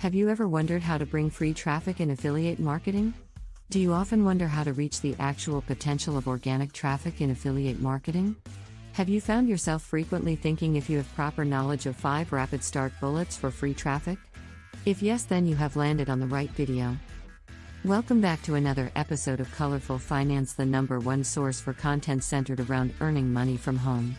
Have you ever wondered how to bring free traffic in affiliate marketing? Do you often wonder how to reach the actual potential of organic traffic in affiliate marketing? Have you found yourself frequently thinking if you have proper knowledge of 5 rapid start bullets for free traffic? If yes, then you have landed on the right video. Welcome back to another episode of Colorful Finance, the number one source for content centered around earning money from home.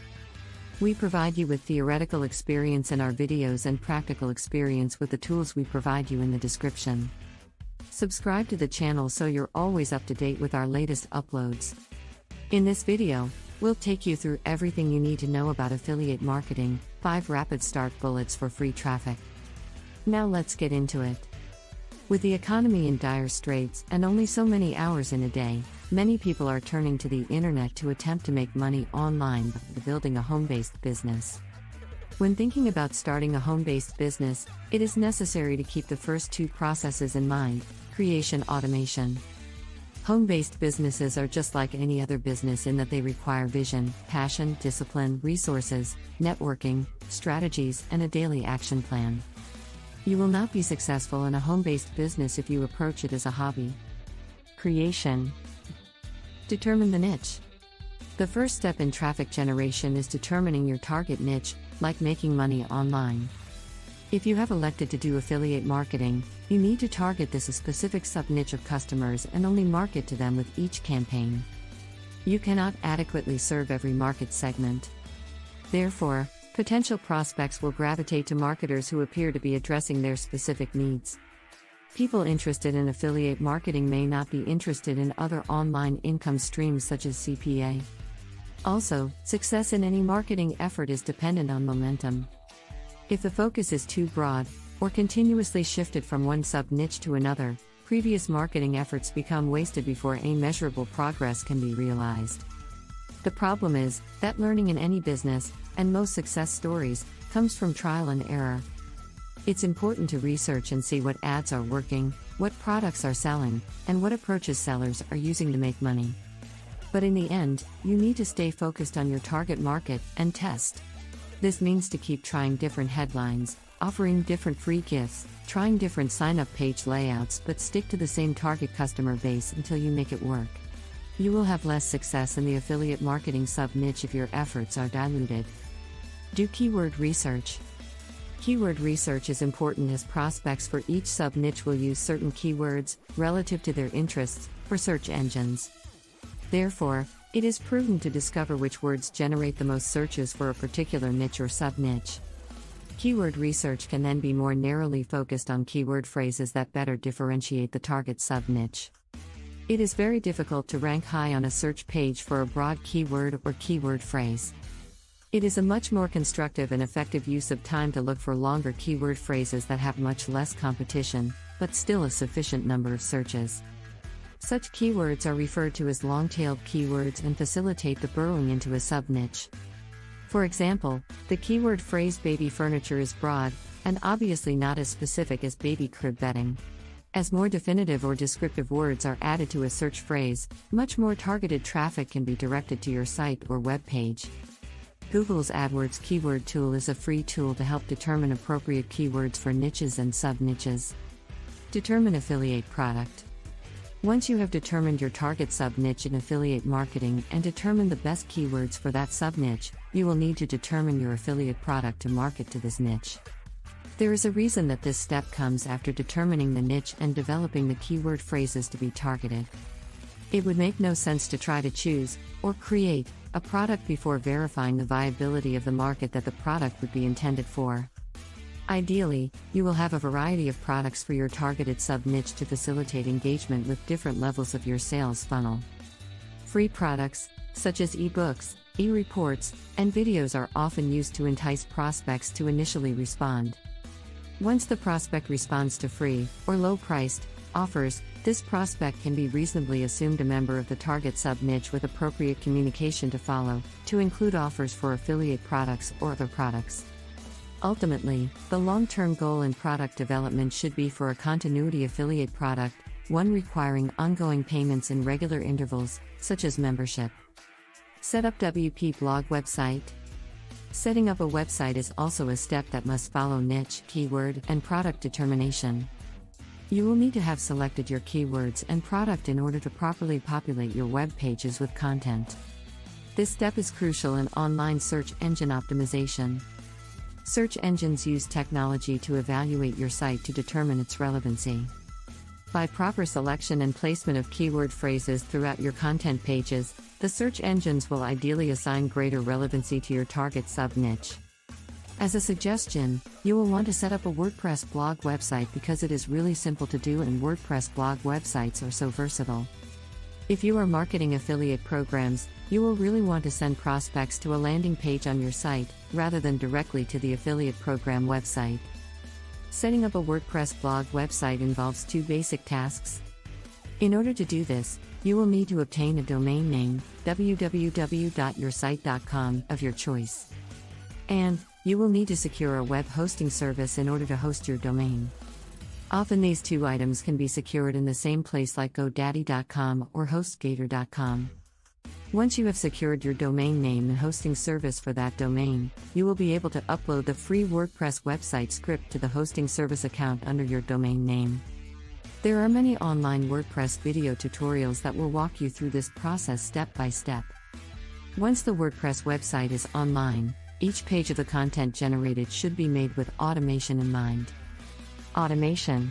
We provide you with theoretical experience in our videos and practical experience with the tools we provide you in the description. Subscribe to the channel so you're always up to date with our latest uploads. In this video, we'll take you through everything you need to know about affiliate marketing 5 rapid start bullets for free traffic. Now let's get into it. With the economy in dire straits and only so many hours in a day, many people are turning to the internet to attempt to make money online by building a home based business. When thinking about starting a home based business, it is necessary to keep the first two processes in mind creation automation. Home based businesses are just like any other business in that they require vision, passion, discipline, resources, networking, strategies, and a daily action plan. You will not be successful in a home based business if you approach it as a hobby. Creation Determine the niche. The first step in traffic generation is determining your target niche, like making money online. If you have elected to do affiliate marketing, you need to target this a specific sub niche of customers and only market to them with each campaign. You cannot adequately serve every market segment. Therefore, potential prospects will gravitate to marketers who appear to be addressing their specific needs. People interested in affiliate marketing may not be interested in other online income streams such as CPA. Also, success in any marketing effort is dependent on momentum. If the focus is too broad, or continuously shifted from one sub niche to another, previous marketing efforts become wasted before any measurable progress can be realized. The problem is that learning in any business, and most success stories, comes from trial and error. It's important to research and see what ads are working, what products are selling, and what approaches sellers are using to make money. But in the end, you need to stay focused on your target market and test. This means to keep trying different headlines, offering different free gifts, trying different sign up page layouts, but stick to the same target customer base until you make it work. You will have less success in the affiliate marketing sub niche if your efforts are diluted. Do keyword research. Keyword research is important as prospects for each sub niche will use certain keywords, relative to their interests, for search engines. Therefore, it is prudent to discover which words generate the most searches for a particular niche or sub niche. Keyword research can then be more narrowly focused on keyword phrases that better differentiate the target sub niche. It is very difficult to rank high on a search page for a broad keyword or keyword phrase. It is a much more constructive and effective use of time to look for longer keyword phrases that have much less competition, but still a sufficient number of searches. Such keywords are referred to as long tailed keywords and facilitate the burrowing into a sub niche. For example, the keyword phrase baby furniture is broad, and obviously not as specific as baby crib bedding. As more definitive or descriptive words are added to a search phrase, much more targeted traffic can be directed to your site or web page. Google's AdWords keyword tool is a free tool to help determine appropriate keywords for niches and sub niches. Determine affiliate product. Once you have determined your target sub niche in affiliate marketing and determine the best keywords for that sub niche, you will need to determine your affiliate product to market to this niche. There is a reason that this step comes after determining the niche and developing the keyword phrases to be targeted. It would make no sense to try to choose, or create, a product before verifying the viability of the market that the product would be intended for. Ideally, you will have a variety of products for your targeted sub niche to facilitate engagement with different levels of your sales funnel. Free products, such as ebooks, e reports, and videos, are often used to entice prospects to initially respond. Once the prospect responds to free, or low priced, offers, this prospect can be reasonably assumed a member of the target sub niche with appropriate communication to follow, to include offers for affiliate products or other products. Ultimately, the long term goal in product development should be for a continuity affiliate product, one requiring ongoing payments in regular intervals, such as membership. Set up WP blog website. Setting up a website is also a step that must follow niche, keyword, and product determination. You will need to have selected your keywords and product in order to properly populate your web pages with content. This step is crucial in online search engine optimization. Search engines use technology to evaluate your site to determine its relevancy. By proper selection and placement of keyword phrases throughout your content pages, the search engines will ideally assign greater relevancy to your target sub niche. As a suggestion, you will want to set up a WordPress blog website because it is really simple to do and WordPress blog websites are so versatile. If you are marketing affiliate programs, you will really want to send prospects to a landing page on your site, rather than directly to the affiliate program website. Setting up a WordPress blog website involves two basic tasks. In order to do this, you will need to obtain a domain name, www.yoursite.com, of your choice. And, you will need to secure a web hosting service in order to host your domain. Often these two items can be secured in the same place like GoDaddy.com or HostGator.com. Once you have secured your domain name and hosting service for that domain, you will be able to upload the free WordPress website script to the hosting service account under your domain name. There are many online WordPress video tutorials that will walk you through this process step by step. Once the WordPress website is online, each page of the content generated should be made with automation in mind. Automation.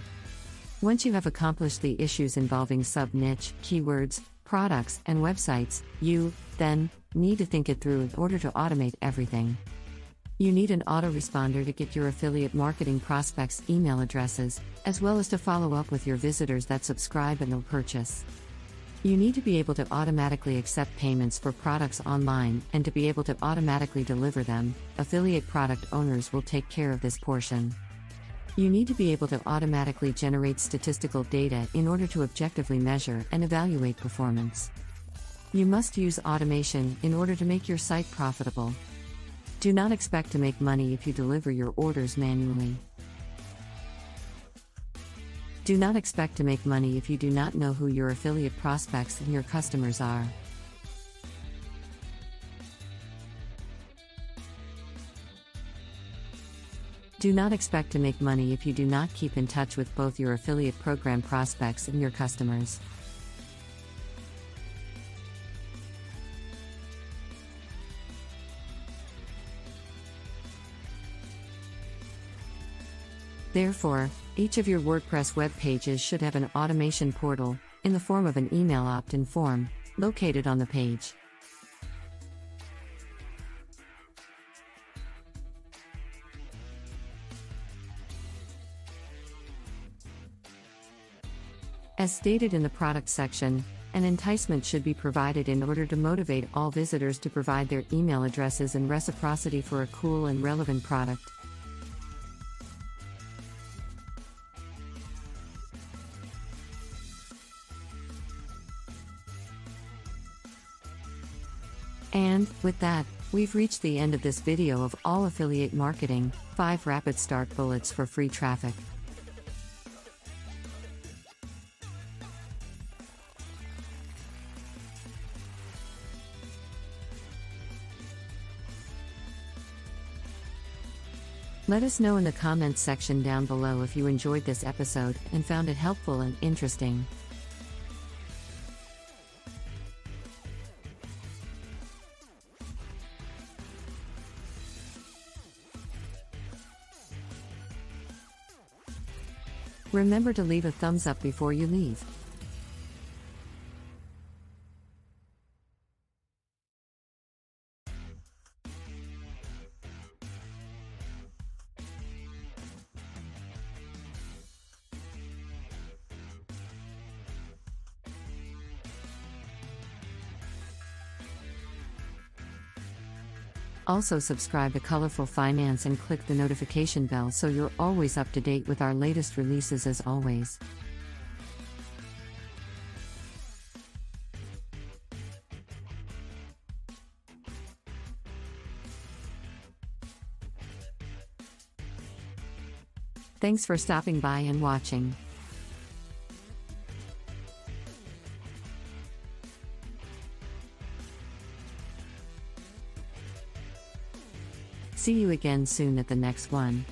Once you have accomplished the issues involving sub niche, keywords, products, and websites, you, then, need to think it through in order to automate everything. You need an autoresponder to get your affiliate marketing prospects' email addresses, as well as to follow up with your visitors that subscribe and will purchase. You need to be able to automatically accept payments for products online and to be able to automatically deliver them. Affiliate product owners will take care of this portion. You need to be able to automatically generate statistical data in order to objectively measure and evaluate performance. You must use automation in order to make your site profitable. Do not expect to make money if you deliver your orders manually. Do not expect to make money if you do not know who your affiliate prospects and your customers are. Do not expect to make money if you do not keep in touch with both your affiliate program prospects and your customers. Therefore, each of your WordPress web pages should have an automation portal, in the form of an email opt in form, located on the page. As stated in the product section, an enticement should be provided in order to motivate all visitors to provide their email addresses and reciprocity for a cool and relevant product. And, with that, we've reached the end of this video of all affiliate marketing 5 rapid start bullets for free traffic. Let us know in the comments section down below if you enjoyed this episode and found it helpful and interesting. Remember to leave a thumbs up before you leave. Also, subscribe to Colorful Finance and click the notification bell so you're always up to date with our latest releases as always. Thanks for stopping by and watching. See you again soon at the next one.